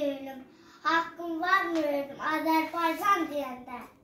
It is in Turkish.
benim Hakkım var mı ölüm Azerbaycan diyende.